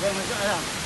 Vâng, mình chọn đây hả?